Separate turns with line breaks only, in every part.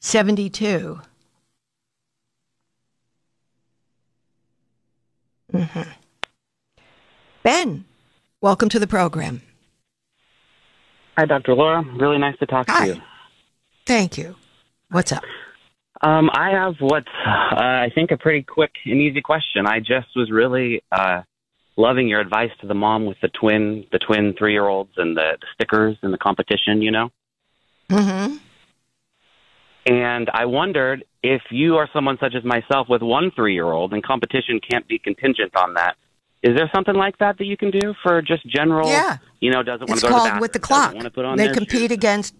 72. Mm-hmm. Ben, welcome to the program.
Hi, Dr. Laura. Really nice to talk
Hi.
to you.
Thank you. What's up?
Um, I have what's, uh, I think, a pretty quick and easy question. I just was really uh, loving your advice to the mom with the twin, the twin three-year-olds and the, the stickers and the competition. You know,
Mm-hmm.
And I wondered if you are someone such as myself with one three-year-old, and competition can't be contingent on that. Is there something like that that you can do for just general?
Yeah.
You know, doesn't want to go to the
called with the clock.
doesn't Want to put on
They compete
shoes.
against.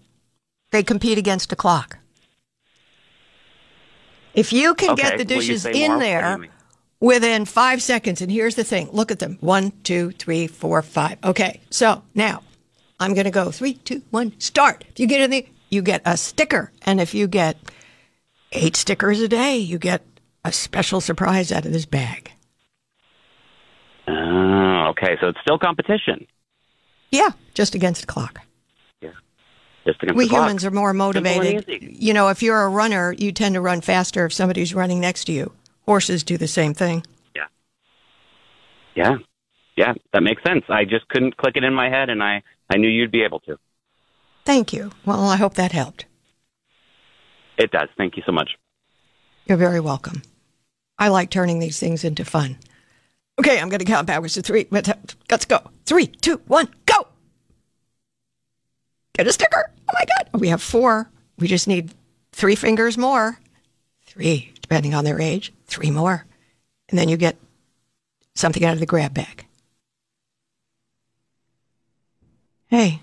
They compete against a clock. If you can
Okay,
get the dishes in
more? What do you
there within five seconds, and here's the thing: look at them. One, two, three, four, five. Okay, so now I'm going to go three, two, one, start. If you get in the, you get a sticker, and if you get eight stickers a day, you get a special surprise out of this bag.
Oh, okay. So it's still competition.
Yeah, just against the clock.
Yeah, just against
we
the clock.
humans are more motivated. You know, if you're a runner, you tend to run faster if somebody's running next to you. Horses do the same thing.
Yeah. Yeah. Yeah, that makes sense. I just couldn't click it in my head and I I knew you'd be able to.
Thank you. Well, I hope that helped.
It does. Thank you so much.
You're very welcome. I like turning these things into fun. Okay, I'm going to count backwards to three. Let's go. Three, two, one, go. Get a sticker. Oh my God. We have four. We just need three fingers more. Three, depending on their age. Three more. And then you get something out of the grab bag. Hey,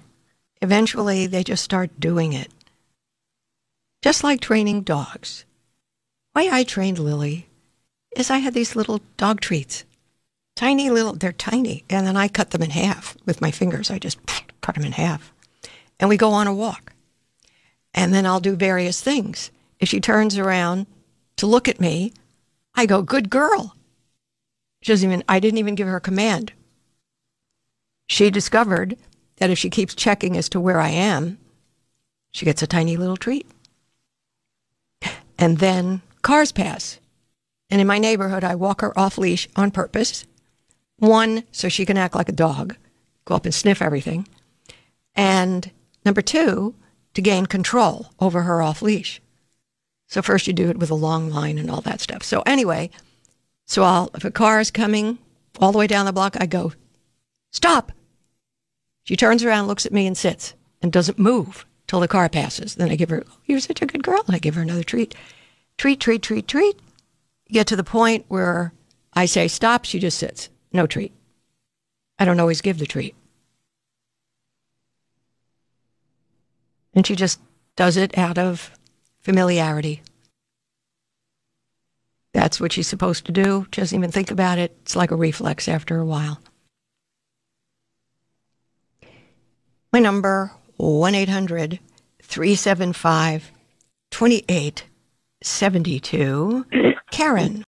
eventually they just start doing it. Just like training dogs. Why I trained Lily is I had these little dog treats. Tiny little, they're tiny. And then I cut them in half with my fingers. I just cut them in half. And we go on a walk. And then I'll do various things. If she turns around to look at me, I go, good girl. She doesn't even, I didn't even give her a command. She discovered that if she keeps checking as to where I am, she gets a tiny little treat. And then cars pass. And in my neighborhood, I walk her off leash on purpose. One, so she can act like a dog, go up and sniff everything. And number two, to gain control over her off leash. So first you do it with a long line and all that stuff. So anyway, so I'll, if a car is coming all the way down the block, I go, stop. She turns around, looks at me, and sits and doesn't move till the car passes. Then I give her, oh, you're such a good girl. And I give her another treat. Treat, treat, treat, treat. Get to the point where I say stop, she just sits. No treat. I don't always give the treat. And she just does it out of familiarity. That's what she's supposed to do. She doesn't even think about it. It's like a reflex after a while. My number 1 800 375 2872. Karen,